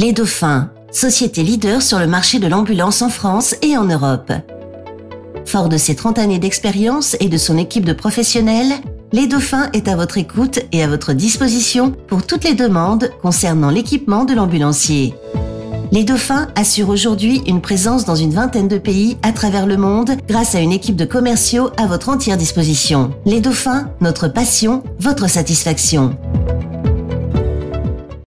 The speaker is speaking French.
Les Dauphins, société leader sur le marché de l'ambulance en France et en Europe. Fort de ses 30 années d'expérience et de son équipe de professionnels, Les Dauphins est à votre écoute et à votre disposition pour toutes les demandes concernant l'équipement de l'ambulancier. Les Dauphins assurent aujourd'hui une présence dans une vingtaine de pays à travers le monde grâce à une équipe de commerciaux à votre entière disposition. Les Dauphins, notre passion, votre satisfaction.